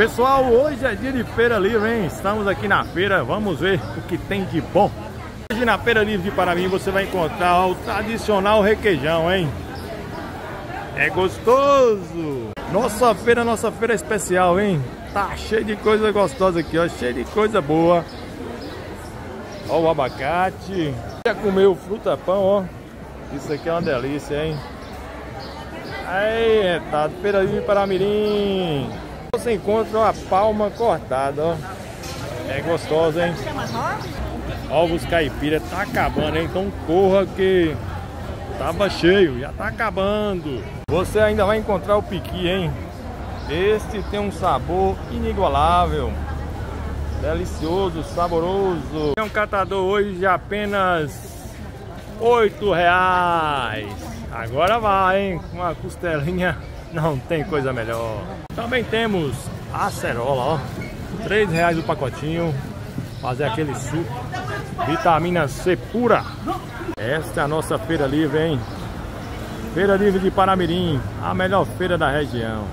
Pessoal, hoje é dia de feira livre, hein? Estamos aqui na feira, vamos ver o que tem de bom. Hoje na feira livre de Paraná você vai encontrar o tradicional requeijão, hein? É gostoso! Nossa feira, nossa feira especial, hein? Tá cheio de coisa gostosa aqui, ó, cheio de coisa boa. Ó o abacate. Já comeu fruta pão, ó. Isso aqui é uma delícia, hein? Aí, tá feira livre para Mirim. Você encontra uma palma cortada, ó. É gostosa, hein? Ovos caipira tá acabando, hein? Então corra que tava cheio, já tá acabando. Você ainda vai encontrar o piqui, hein? Este tem um sabor inigualável. Delicioso, saboroso. Tem um catador hoje de apenas oito reais. Agora vai, hein? Uma costelinha não tem coisa melhor. Também temos acerola, ó. Três reais o pacotinho. Fazer aquele suco. Vitamina C pura. Esta é a nossa feira livre, hein? Feira livre de Paramirim. A melhor feira da região.